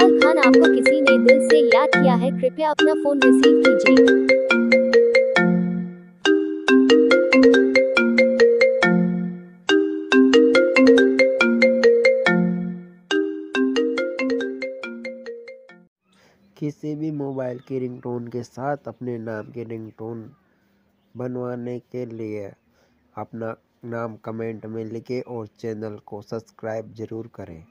आपको किसी ने दिल से याद किया है, कृपया अपना फ़ोन रिसीव कीजिए। किसी भी मोबाइल की रिंगटोन के साथ अपने नाम की रिंगटोन बनवाने के लिए अपना नाम कमेंट में लिखें और चैनल को सब्सक्राइब ज़रूर करें।